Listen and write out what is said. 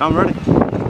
I'm ready.